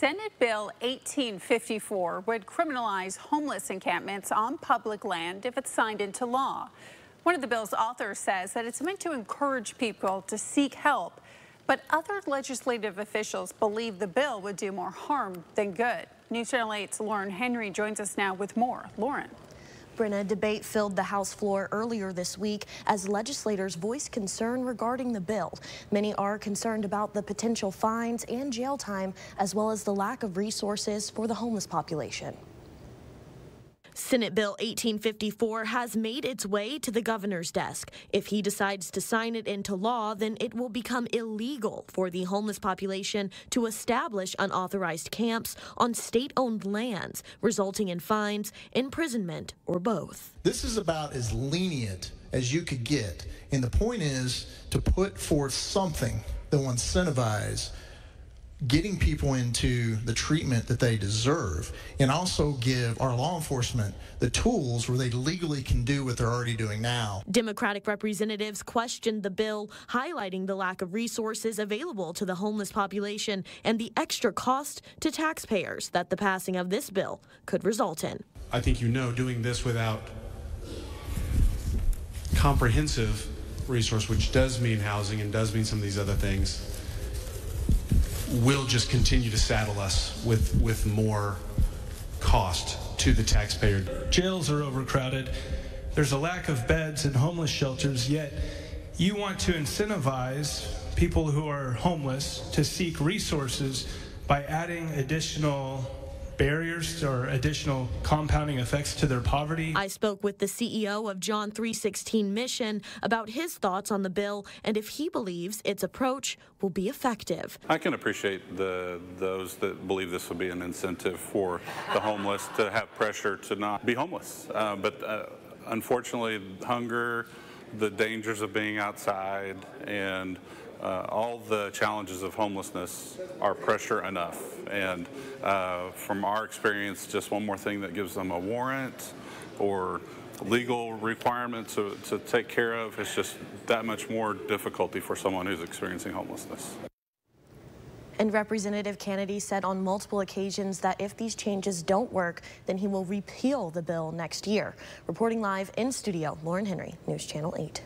Senate Bill 1854 would criminalize homeless encampments on public land if it's signed into law. One of the bill's authors says that it's meant to encourage people to seek help, but other legislative officials believe the bill would do more harm than good. News Channel 8's Lauren Henry joins us now with more. Lauren. Brenna, debate filled the House floor earlier this week as legislators voiced concern regarding the bill. Many are concerned about the potential fines and jail time, as well as the lack of resources for the homeless population. Senate Bill 1854 has made its way to the governor's desk. If he decides to sign it into law, then it will become illegal for the homeless population to establish unauthorized camps on state owned lands, resulting in fines, imprisonment, or both. This is about as lenient as you could get. And the point is to put forth something that will incentivize getting people into the treatment that they deserve and also give our law enforcement the tools where they legally can do what they're already doing now. Democratic representatives questioned the bill, highlighting the lack of resources available to the homeless population and the extra cost to taxpayers that the passing of this bill could result in. I think you know doing this without comprehensive resource, which does mean housing and does mean some of these other things, will just continue to saddle us with, with more cost to the taxpayer. Jails are overcrowded. There's a lack of beds and homeless shelters, yet you want to incentivize people who are homeless to seek resources by adding additional barriers or additional compounding effects to their poverty. I spoke with the CEO of John 316 Mission about his thoughts on the bill and if he believes its approach will be effective. I can appreciate the those that believe this will be an incentive for the homeless to have pressure to not be homeless. Uh, but uh, unfortunately, hunger, the dangers of being outside, and uh, all the challenges of homelessness are pressure enough. And uh, from our experience, just one more thing that gives them a warrant or legal requirement to, to take care of is just that much more difficulty for someone who's experiencing homelessness. And Representative Kennedy said on multiple occasions that if these changes don't work, then he will repeal the bill next year. Reporting live in studio, Lauren Henry, News Channel 8.